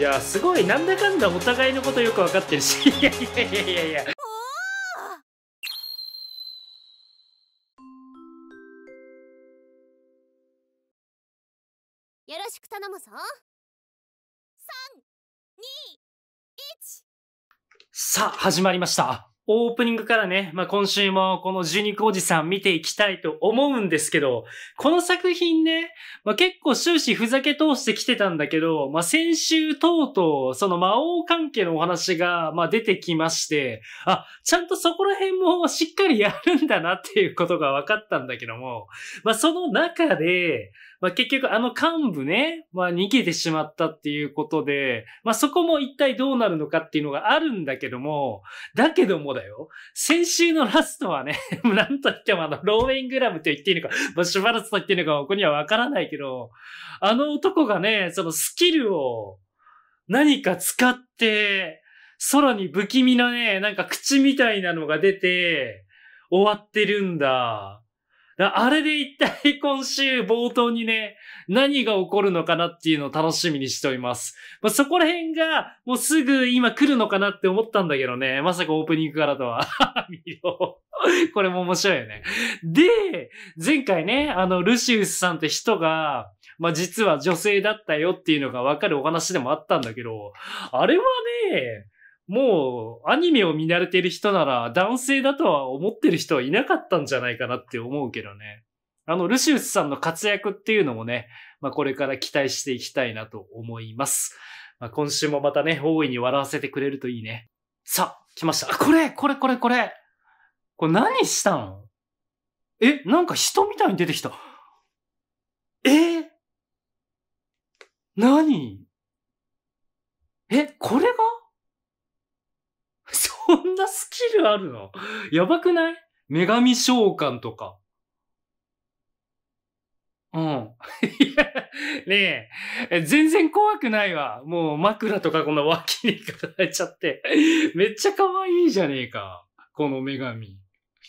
いやすごいなんだかんだお互いのことよく分かってるし。いやいやいやいやいや。よろしく頼むぞ。321さあ始まりましたオープニングからね、まあ、今週もこの受肉おじさん見ていきたいと思うんですけど、この作品ね、まあ、結構終始ふざけ通してきてたんだけど、まあ、先週とうとうその魔王関係のお話が、まあ、出てきまして、あ、ちゃんとそこら辺もしっかりやるんだなっていうことが分かったんだけども、まあ、その中で、まあ、結局あの幹部ね、まあ、逃げてしまったっていうことで、まあ、そこも一体どうなるのかっていうのがあるんだけども、だけどもだよ。先週のラストはね、なんと言ってもあの、ローウェイングラムと言っていいのか、まあ、シュバルツと言っていいのか、ここにはわからないけど、あの男がね、そのスキルを何か使って、空に不気味なね、なんか口みたいなのが出て、終わってるんだ。だあれで一体今週冒頭にね、何が起こるのかなっていうのを楽しみにしております。まあ、そこら辺がもうすぐ今来るのかなって思ったんだけどね。まさかオープニングからとは。見ろ。これも面白いよね。で、前回ね、あの、ルシウスさんって人が、まあ、実は女性だったよっていうのがわかるお話でもあったんだけど、あれはね、もう、アニメを見慣れてる人なら、男性だとは思ってる人はいなかったんじゃないかなって思うけどね。あの、ルシウスさんの活躍っていうのもね、まあ、これから期待していきたいなと思います。まあ、今週もまたね、大いに笑わせてくれるといいね。さあ、来ました。あこれ、これ、これ、これ。これ何したのえ、なんか人みたいに出てきた。え？何？え、これが？そんなスキルあるの？やばくない？女神召喚とか。うん。いや、ねえ、全然怖くないわ。もう枕とかこの脇に抱えちゃって。めっちゃ可愛いじゃねえか。この女神。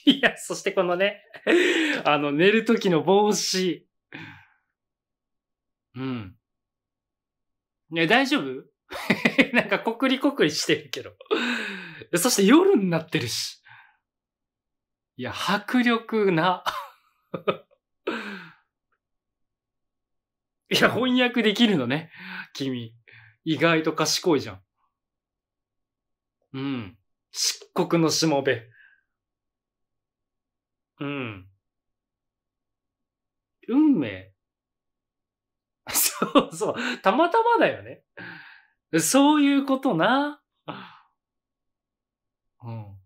いや、そしてこのね、あの、寝る時の帽子。うん。ね大丈夫？なんかこくりこくりしてるけど。そして夜になってるし。いや、迫力な。いや、翻訳できるのね。君。意外と賢いじゃん。うん。漆黒のしもべ。うん。運命。そうそう。たまたまだよね。そういうことな。うん。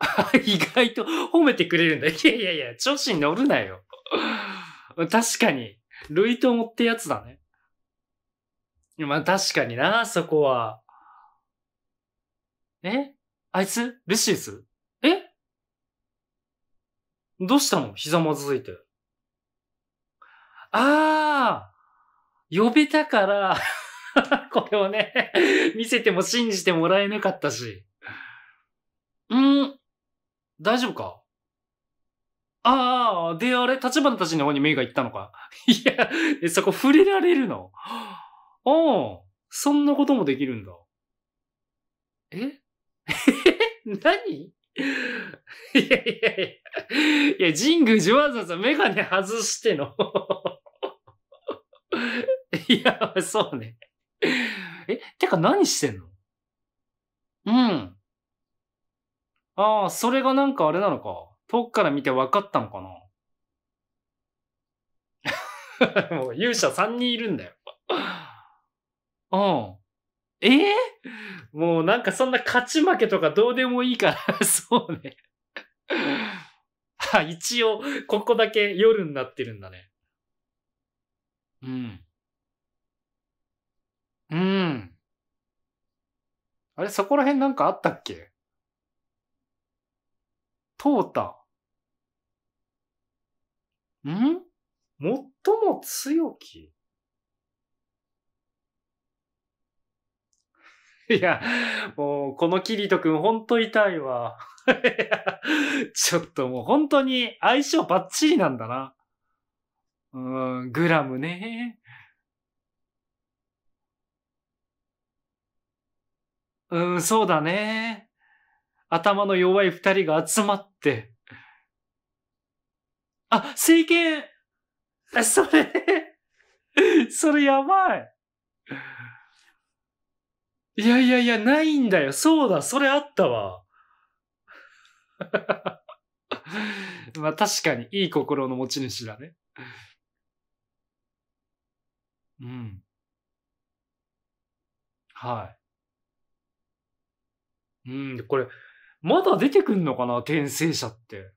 意外と褒めてくれるんだ。いやいやいや、調子に乗るなよ。確かに、ルイトモってやつだね。まあ確かにな、そこは。え？あいつ？ルシウス？え？どうしたの？ひざまずいて。あー呼べたから、これをね、見せても信じてもらえなかったし。ん？大丈夫か？ああ、で、あれ、立花たちの方に目が行ったのか？いや、えそこ触れられるの？ああ、そんなこともできるんだ。え？え？何？いやいやいや、いや、神宮寺わざわざメガネ外しての。いや、そうね。え、てか何してんの？うん。ああ、それがなんかあれなのか。遠くから見て分かったのかな。もう勇者3人いるんだよ。うん。ええもうなんかそんな勝ち負けとかどうでもいいから、そうね。あ、一応、ここだけ夜になってるんだね。うん。うん。あれ、そこら辺なんかあったっけ？通った。ん？最も強き いや、もう、このキリトくんほんと痛いわ。ちょっともう本当に相性バッチリなんだな。うん、グラムね。うん、そうだね。頭の弱い二人が集まって。あ、聖剣それ、それやばい。いやいやいや、ないんだよ。そうだ、それあったわ。まあ確かに、いい心の持ち主だね。うん。はい。うん、これ、まだ出てくんのかな？転生者って。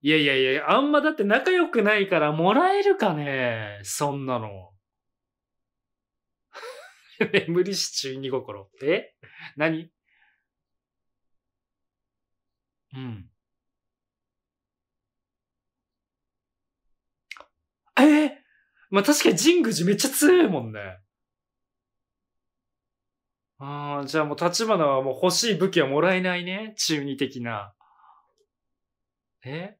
いやいやいや、あんまだって仲良くないからもらえるかね？そんなの。眠りし中二心。え何？うん。えーまあ、確かに神宮寺めっちゃ強いもんね。ああ、じゃあもう立花はもう欲しい武器はもらえないね。中二的な。え？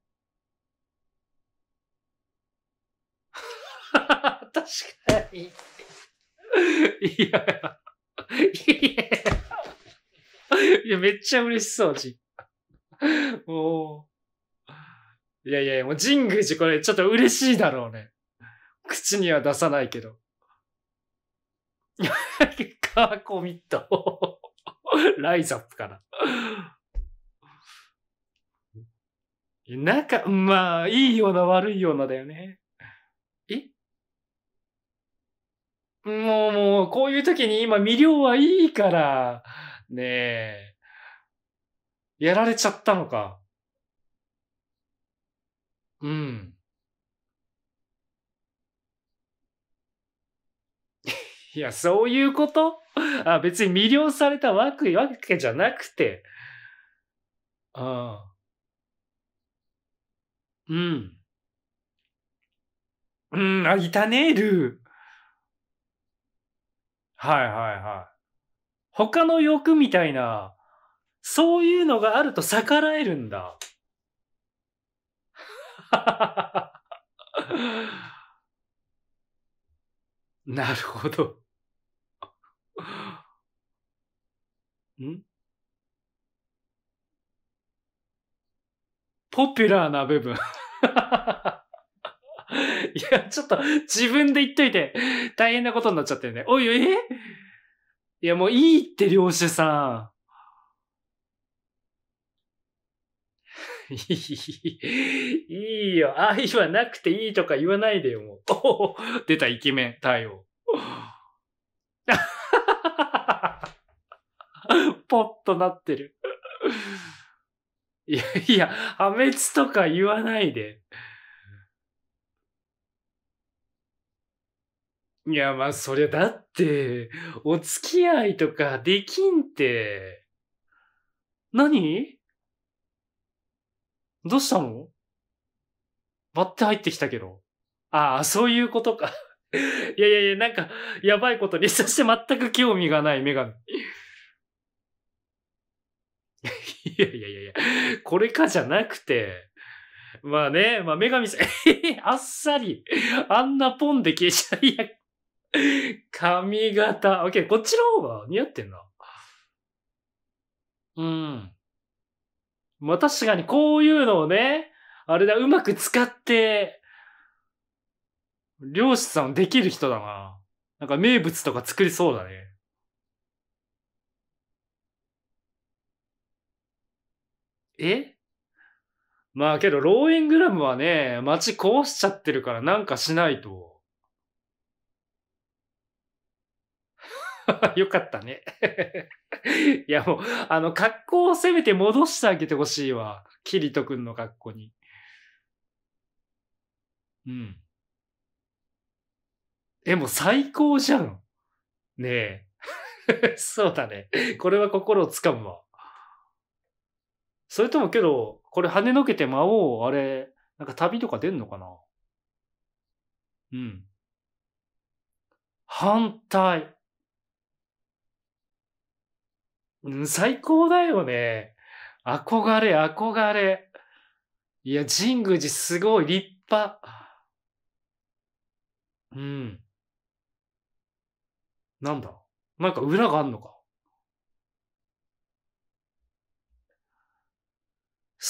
確かに。いや、いや、いや、めっちゃ嬉しそう、じ。おいやいや、もう神宮寺これちょっと嬉しいだろうね。口には出さないけど。カーコミット。ライザップかな。なんか、まあ、いいような悪いようなだよね。え？もう、もう、こういう時に今魅了はいいから、ねえ。やられちゃったのか。うん。いや、そういうこと？あ、別に魅了されたわけ、わけじゃなくて。ああ。うん。うん、あ、いたね、ルー。はいはいはい。他の欲みたいな、そういうのがあると逆らえるんだ。なるほど。ん？ポピュラーな部分。いや、ちょっと自分で言っといて大変なことになっちゃってるね。おいおい、え？いや、もういいって、領主さん。いいよ。愛はなくていいとか言わないでよ、もう。出た、イケメン、太陽。ポッとなってる。いやいや、破滅とか言わないで。いや、まあ、そりゃ、だって、お付き合いとかできんって。何？どうしたの？割って入ってきたけど。ああ、そういうことか。いやいやいや、なんか、やばいことに、そして全く興味がない女神。い いやいやいやいや、これかじゃなくて。まあね、まあ女神さん、あっさり、あんなポンで消えちゃいや、髪型。オッケー、こっちの方が似合ってんな。うん。まあ確かにこういうのをね、あれだ、うまく使って、漁師さんできる人だな。なんか名物とか作りそうだね。え？まあけど、ローエングラムはね、街壊しちゃってるからなんかしないと。よかったね。いやもう、あの、格好をせめて戻してあげてほしいわ。キリト君の格好に。うん。え、もう最高じゃん。ねえ。そうだね。これは心をつかむわ。それともけど、これ跳ねのけて魔王、あれ、なんか旅とか出んのかな？うん。反対。うん、最高だよね。憧れ、憧れ。いや、神宮寺すごい立派。うん。なんだ？なんか裏があんのか？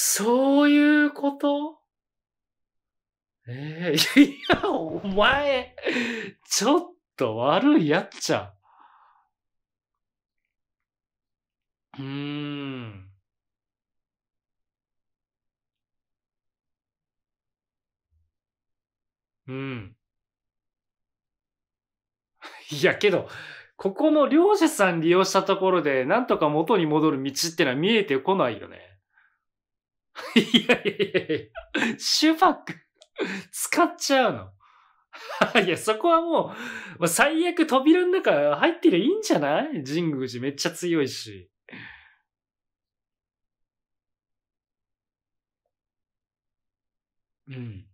そういうこと？ええいや、お前、ちょっと悪いやっちゃ。うーん。うん。いや、けど、ここの漁師さん利用したところで、なんとか元に戻る道ってのは見えてこないよね。いやいやいやいや、シュバック、使っちゃうの。いや、そこはもう、まあ、最悪扉の中入ってりゃいいんじゃない？神宮寺めっちゃ強いし。うん。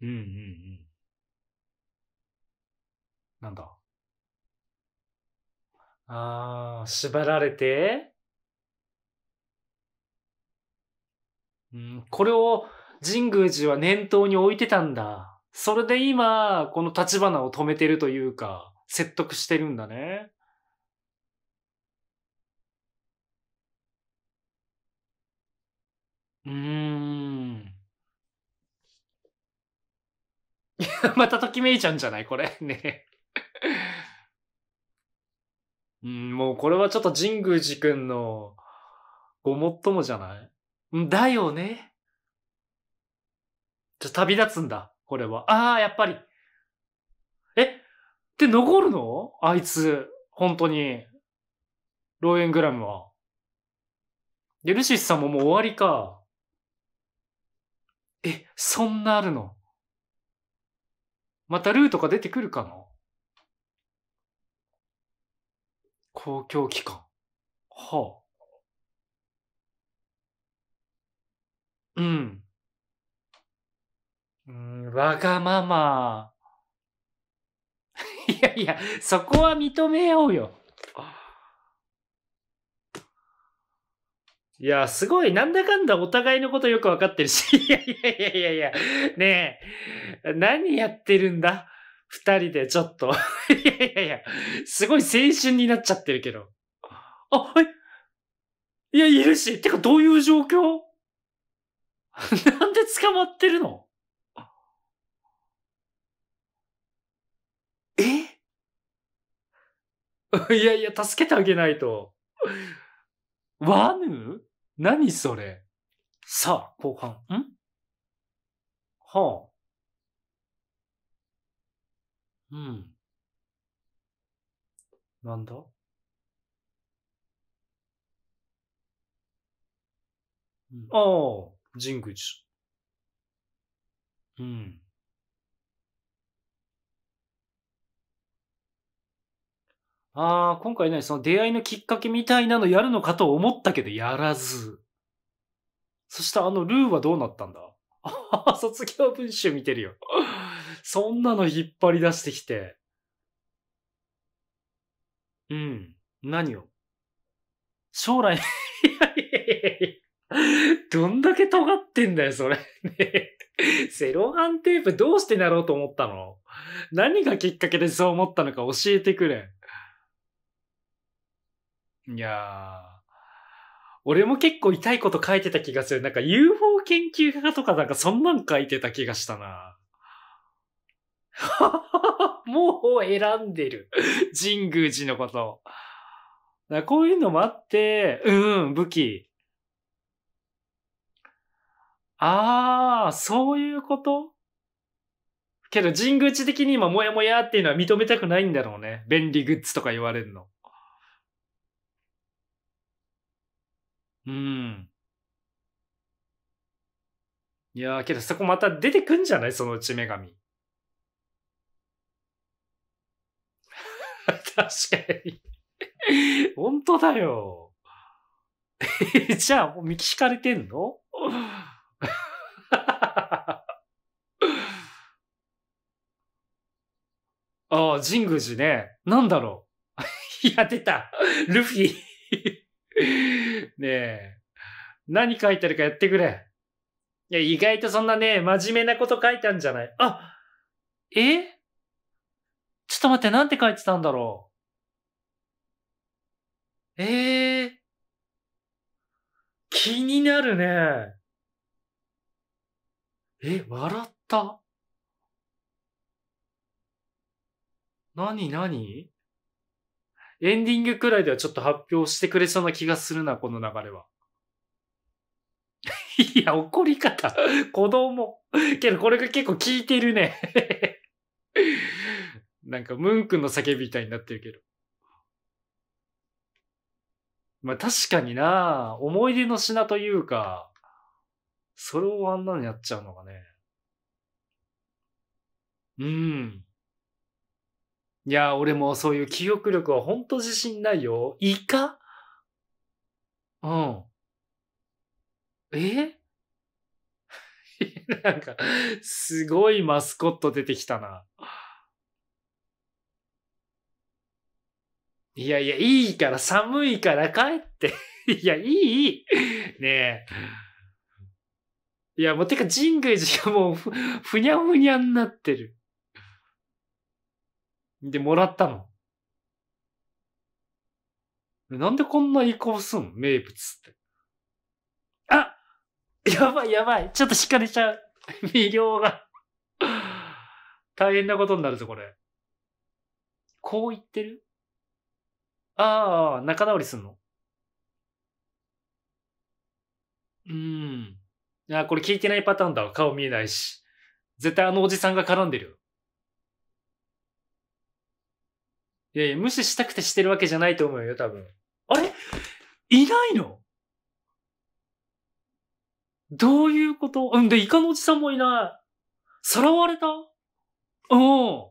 うんうんうん。なんだ？ああ、縛られて？うん、これを神宮寺は念頭に置いてたんだ。それで今、この立花を止めてるというか、説得してるんだね。うーん。またときめいちゃうんじゃない？これ。ね。うん、もうこれはちょっと神宮寺くんのごもっともじゃない？だよね。じゃ、旅立つんだ。これは。ああ、やっぱり。えで、残るの？あいつ。本当に。ローエングラムは。で、ルシスさんももう終わりか。え、そんなあるの？またルーとか出てくるかな公共機関。はあ。うん。うん、わがまま。いやいや、そこは認めようよ。いや、すごい、なんだかんだお互いのことよくわかってるし。いやいやいやいやいや、ねえ、何やってるんだ？二人でちょっと。いやいやいや、すごい青春になっちゃってるけど。あ、はい。いや、いるし。てか、どういう状況？なんで捕まってるの？え？いやいや、助けてあげないと。ワヌ？何それ？さあ、後半。ん？はあ。うん。なんだ？うん、ああ。神宮寺。うん。ああ、今回ね、その出会いのきっかけみたいなのやるのかと思ったけど、やらず。そしたあのルーはどうなったんだ？ああ、卒業文集見てるよ。そんなの引っ張り出してきて。うん。何を？将来いやいやいやいや どんだけ尖ってんだよ、それ。ね セロハンテープどうしてなろうと思ったの？何がきっかけでそう思ったのか教えてくれ。いやー。俺も結構痛いこと書いてた気がする。なんか UFO 研究家とかなんかそんなん書いてた気がしたな。もう選んでる。神宮寺のこと。こういうのもあって、うん、武器。ああ、そういうこと？けど神宮寺的に今モヤモヤっていうのは認めたくないんだろうね。便利グッズとか言われるの。うん。いやー、けどそこまた出てくんじゃない？そのうち女神。確かに本当だよ。じゃあ、もう見聞かれてんの？ああ、神宮寺ね。なんだろう。いや、出た。ルフィ。ねえ。何書いてるかやってくれ。いや、意外とそんなね、真面目なこと書いたんじゃない。あ、え？ちょっと待って、なんて書いてたんだろう。ええー、気になるね。え、笑った何何？エンディングくらいではちょっと発表してくれそうな気がするな、この流れは。いや、怒り方。子供。けどこれが結構効いてるね。なんか、ムンクの叫びみたいになってるけど。まあ確かにな思い出の品というか、それをあんなのやっちゃうのがね。うん。いや、俺もそういう記憶力はほんと自信ないよ。イカ？うん。え？なんか、すごいマスコット出てきたな。いやいや、いいから寒いから帰って。いや、いい、ねえ。いや、もうてか神宮寺がもうふ、ふにゃふにゃになってる。で、もらったの。なんでこんな移行すん名物って。あやばいやばい。ちょっと敷かれちゃう。魅了が。大変なことになるぞ、これ。こう言ってる？ああ、仲直りすんの？うーん。いや、これ聞いてないパターンだわ。顔見えないし。絶対あのおじさんが絡んでるよ。いやいや、無視したくてしてるわけじゃないと思うよ、多分。あれ？いないの？どういうこと？うんで、イカのおじさんもいない。さらわれた？うん。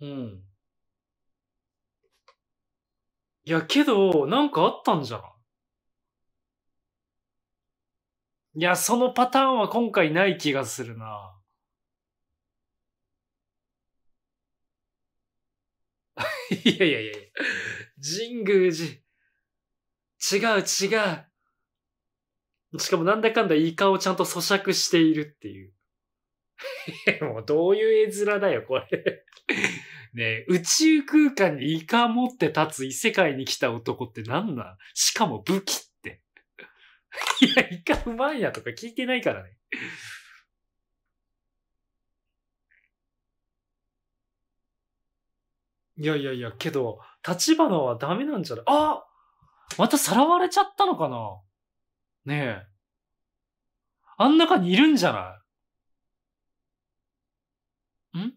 うん。いや、けど、なんかあったんじゃないいや、そのパターンは今回ない気がするな。いやいやいや。神宮寺。違う違う。しかもなんだかんだイカをちゃんと咀嚼しているっていう。もうどういう絵面だよ、これね宇宙空間にイカ持って立つ異世界に来た男って何なん？しかも武器って。いや、イカうまいやとか聞いてないからね。いやいやいや、けど、立花はダメなんじゃない？あまたさらわれちゃったのかな？ねえ。あん中にいるんじゃない？ん？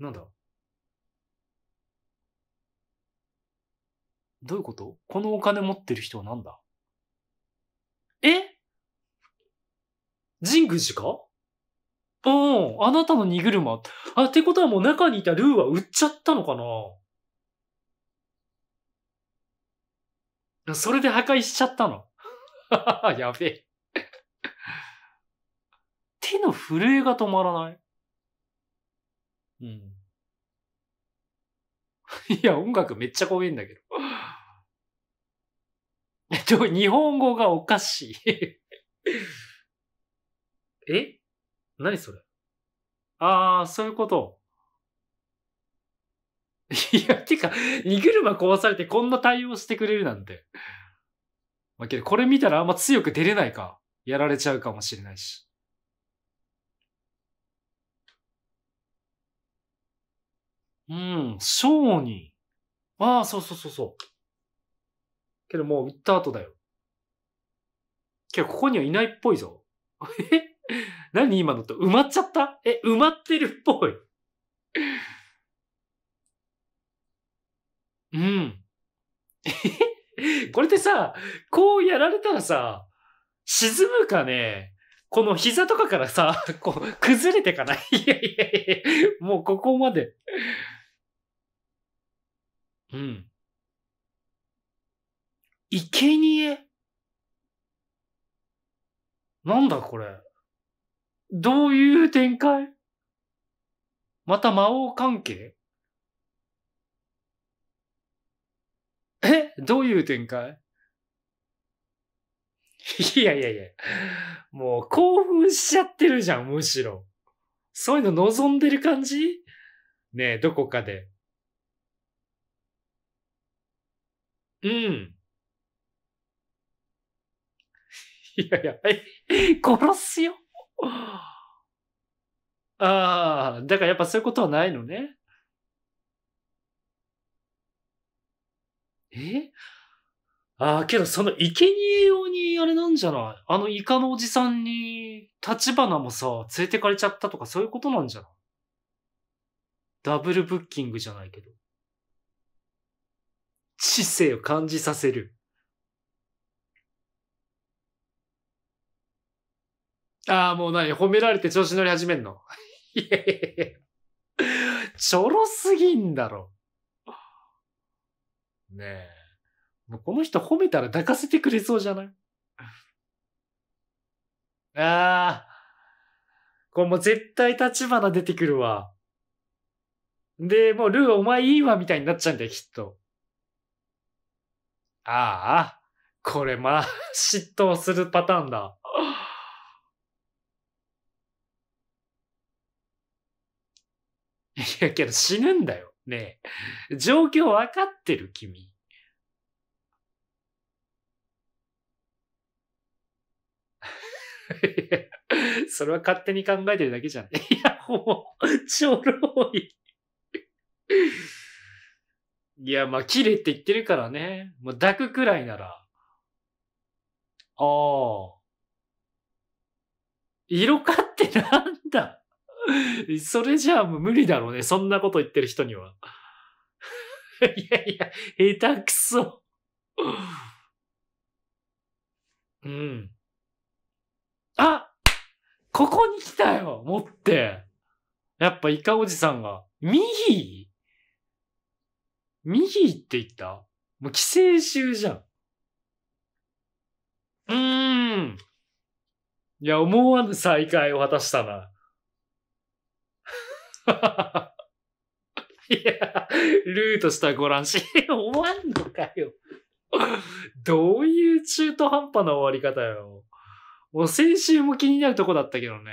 なんだ？どういうこと？このお金持ってる人はなんだ？え？神宮寺か？うん、あなたの荷車。あ、ってことはもう中にいたルーは売っちゃったのかな？それで破壊しちゃったの？やべえ。手の震えが止まらない。うん。いや、音楽めっちゃ怖いんだけど。えっと、日本語がおかしい え？何それ？ああ、そういうこと。いや、てか、荷車壊されてこんな対応してくれるなんて。まあ、けど、これ見たらあんま強く出れないか。やられちゃうかもしれないし。うん、小児。ああ、そうそうそうそう。けどもう行った後だよ。けど、ここにはいないっぽいぞ。え？何今のと埋まっちゃった？え、埋まってるっぽい。うん。これってさ、こうやられたらさ、沈むかね？この膝とかからさ、こう、崩れてかない？いやいやいや、もうここまで。うん。生贄？なんだこれ？どういう展開？また魔王関係？え？どういう展開？いやいやいや。もう興奮しちゃってるじゃん、むしろ。そういうの望んでる感じ？ねえ、どこかで。うん。いやいや、え、殺すよ。ああ、だからやっぱそういうことはないのね。え？ああ、けどその生贄用にあれなんじゃない？あのイカのおじさんに、立花もさ、連れてかれちゃったとかそういうことなんじゃない？ダブルブッキングじゃないけど。知性を感じさせる。ああ、もう何褒められて調子乗り始めんの？いやいやいや。ちょろすぎんだろ。ねえ。もうこの人褒めたら抱かせてくれそうじゃない？ああ。これもう絶対立花出てくるわ。で、もうルーお前いいわみたいになっちゃうんだよ、きっと。ああ。これまあ、嫉妬するパターンだ。いやけど死ぬんだよ。ねえ。状況わかってる君。それは勝手に考えてるだけじゃん。いや、もう、ちょろい。いや、まあ、綺麗って言ってるからね。もう抱くくらいなら。ああ。色かってなんだ それじゃあもう無理だろうね。そんなこと言ってる人には。いやいや、下手くそ。うん。あここに来たよ持って。やっぱイカおじさんが。右右って言った？もう寄生虫じゃん。うーん。いや、思わぬ再会を果たしたな。いや、ルーとしたご覧し、終わんのかよ。どういう中途半端な終わり方よ。もう先週も気になるとこだったけどね。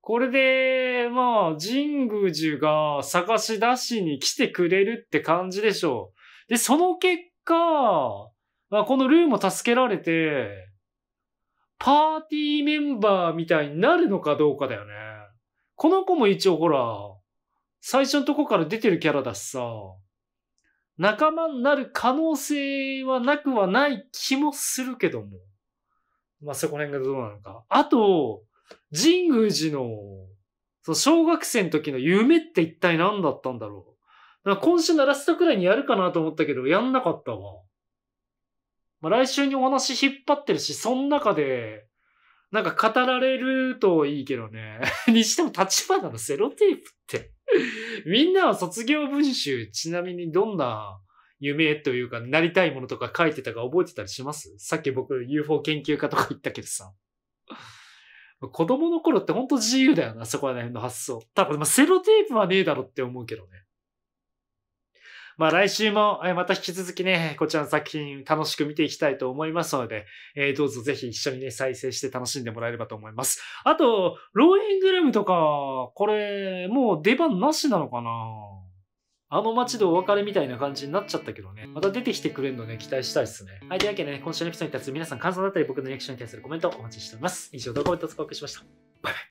これで、まあ、神宮寺が探し出しに来てくれるって感じでしょう。で、その結果、まあ、このルーも助けられて、パーティーメンバーみたいになるのかどうかだよね。この子も一応ほら、最初のとこから出てるキャラだしさ、仲間になる可能性はなくはない気もするけども。まあ、そこら辺がどうなのか。あと、神宮寺の、その小学生の時の夢って一体何だったんだろう。か今週のラストくらいにやるかなと思ったけど、やんなかったわ。まあ、来週にお話引っ張ってるし、その中で、なんか語られるといいけどね。にしても立花のセロテープって みんなは卒業文集、ちなみにどんな夢というか、なりたいものとか書いてたか覚えてたりします？さっき僕 UFO 研究家とか言ったけどさ。子供の頃ってほんと自由だよな、そこら辺の発想。多分、まあ、セロテープはねえだろって思うけどね。まあ来週も、また引き続きね、こちらの作品楽しく見ていきたいと思いますので、えー、どうぞぜひ一緒にね、再生して楽しんでもらえればと思います。あと、ローエングラムとか、これ、もう出番なしなのかな？あの街でお別れみたいな感じになっちゃったけどね。また出てきてくれるのね、期待したいっすね。はい、というわけでね、今週のエピソードに対する皆さん感想だったり僕のリアクションに対するコメントお待ちしております。以上、動画をお届けしました。バイバイ。